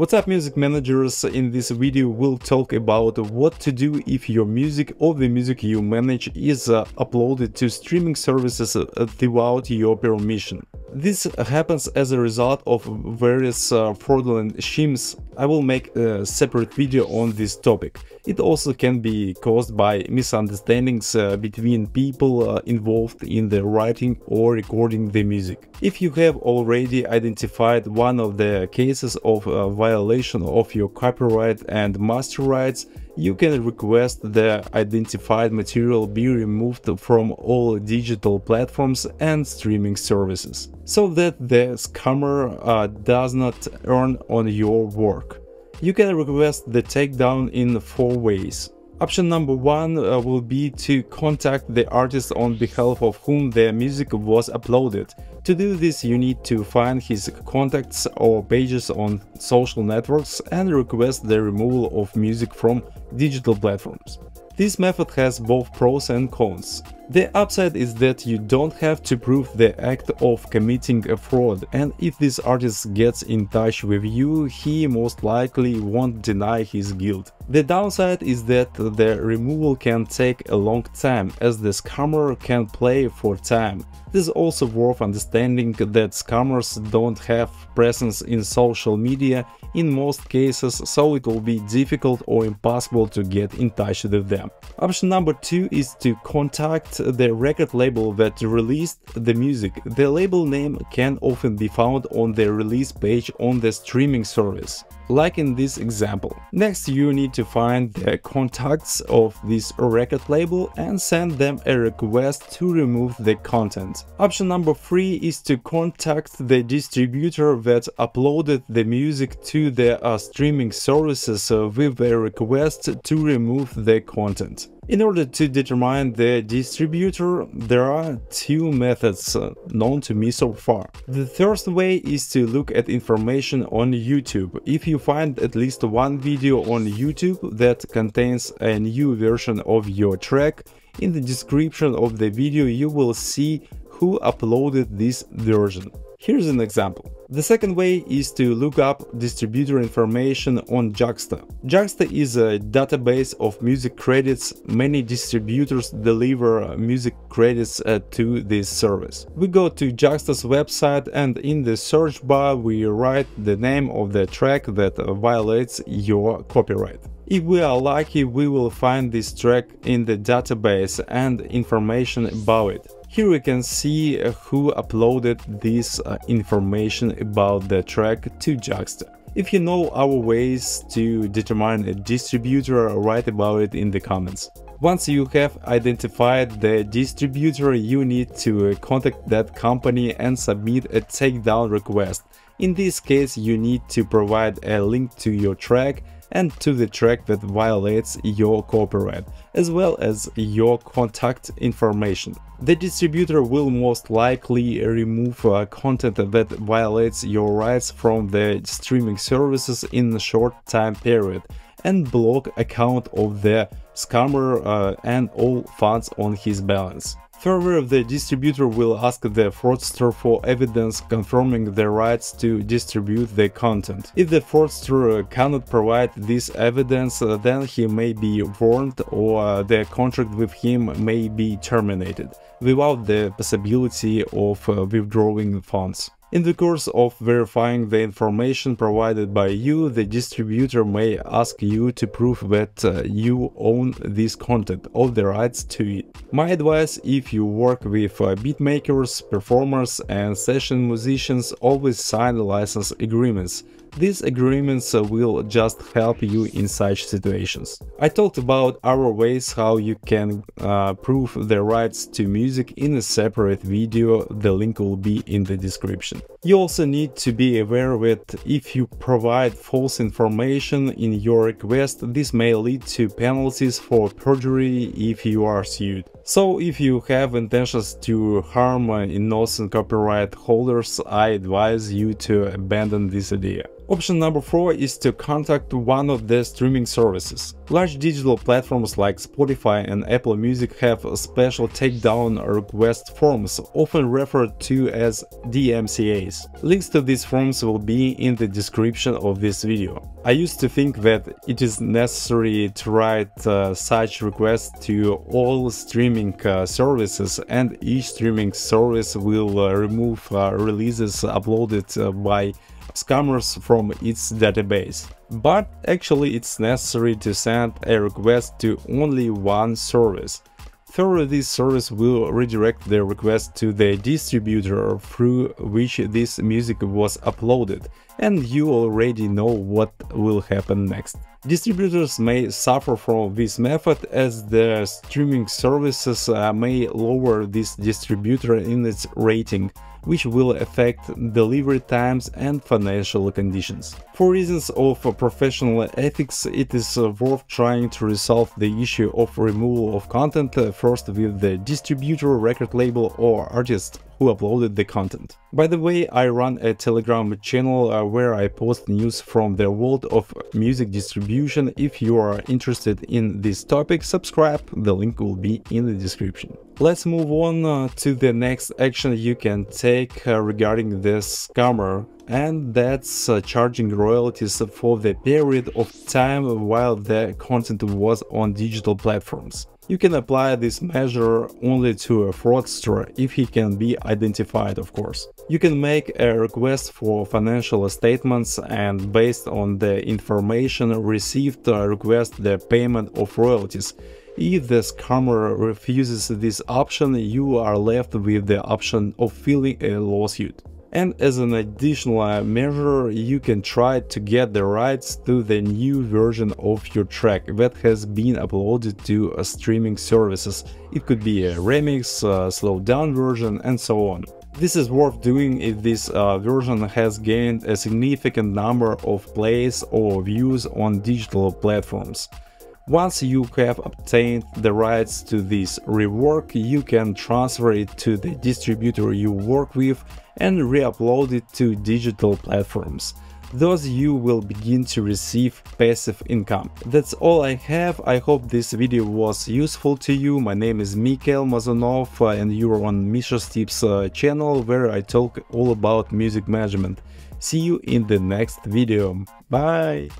What's up music managers, in this video we'll talk about what to do if your music or the music you manage is uh, uploaded to streaming services uh, without your permission. This happens as a result of various uh, fraudulent schemes. I will make a separate video on this topic. It also can be caused by misunderstandings uh, between people uh, involved in the writing or recording the music. If you have already identified one of the cases of uh, violation of your copyright and master rights, you can request the identified material be removed from all digital platforms and streaming services, so that the scammer uh, does not earn on your work. You can request the takedown in four ways. Option number one uh, will be to contact the artist on behalf of whom the music was uploaded. To do this you need to find his contacts or pages on social networks and request the removal of music from digital platforms. This method has both pros and cons. The upside is that you don't have to prove the act of committing a fraud and if this artist gets in touch with you, he most likely won't deny his guilt. The downside is that the removal can take a long time as the scammer can play for time. It is also worth understanding that scammers don't have presence in social media in most cases, so it will be difficult or impossible to get in touch with them. Option number 2 is to contact the record label that released the music. The label name can often be found on the release page on the streaming service like in this example. Next you need to find the contacts of this record label and send them a request to remove the content. Option number 3 is to contact the distributor that uploaded the music to the uh, streaming services uh, with a request to remove the content. In order to determine the distributor, there are two methods uh, known to me so far. The first way is to look at information on YouTube. If you find at least one video on YouTube that contains a new version of your track, in the description of the video you will see who uploaded this version. Here's an example. The second way is to look up distributor information on Jaxsta. Jaxsta is a database of music credits. Many distributors deliver music credits uh, to this service. We go to Jaxsta's website and in the search bar we write the name of the track that violates your copyright. If we are lucky, we will find this track in the database and information about it. Here we can see uh, who uploaded this uh, information about the track to Jaxsta. If you know our ways to determine a distributor, write about it in the comments. Once you have identified the distributor, you need to contact that company and submit a takedown request. In this case, you need to provide a link to your track and to the track that violates your copyright, as well as your contact information. The distributor will most likely remove uh, content that violates your rights from the streaming services in a short time period and block account of the scammer uh, and all funds on his balance. Further, the distributor will ask the fraudster for evidence confirming the rights to distribute the content. If the fraudster cannot provide this evidence, then he may be warned or uh, the contract with him may be terminated, without the possibility of uh, withdrawing funds. In the course of verifying the information provided by you, the distributor may ask you to prove that uh, you own this content or the rights to it. My advice if you work with uh, beatmakers, performers and session musicians always sign license agreements these agreements uh, will just help you in such situations. I talked about our ways how you can uh, prove the rights to music in a separate video, the link will be in the description. You also need to be aware that if you provide false information in your request, this may lead to penalties for perjury if you are sued. So if you have intentions to harm innocent copyright holders, I advise you to abandon this idea. Option number 4 is to contact one of the streaming services. Large digital platforms like Spotify and Apple Music have special takedown request forms, often referred to as DMCAs. Links to these forms will be in the description of this video. I used to think that it is necessary to write uh, such requests to all streaming uh, services and each streaming service will uh, remove uh, releases uploaded uh, by scammers from its database. But actually it's necessary to send a request to only one service. Third, this service will redirect the request to the distributor through which this music was uploaded, and you already know what will happen next. Distributors may suffer from this method as the streaming services uh, may lower this distributor in its rating, which will affect delivery times and financial conditions. For reasons of professional ethics, it is worth trying to resolve the issue of removal of content first with the distributor, record label or artist who uploaded the content. By the way, I run a Telegram channel uh, where I post news from the world of music distribution. If you are interested in this topic, subscribe, the link will be in the description. Let's move on uh, to the next action you can take uh, regarding this scammer and that's uh, charging royalties for the period of time while the content was on digital platforms. You can apply this measure only to a fraudster if he can be identified, of course. You can make a request for financial statements and based on the information received uh, request the payment of royalties. If the scammer refuses this option, you are left with the option of filing a lawsuit. And as an additional measure, you can try to get the rights to the new version of your track that has been uploaded to streaming services. It could be a remix, a slowed down version and so on. This is worth doing if this uh, version has gained a significant number of plays or views on digital platforms. Once you have obtained the rights to this rework, you can transfer it to the distributor you work with and re-upload it to digital platforms. Thus you will begin to receive passive income. That's all I have, I hope this video was useful to you. My name is Mikhail Mazunov uh, and you are on Misha's Tips uh, channel where I talk all about music management. See you in the next video. Bye!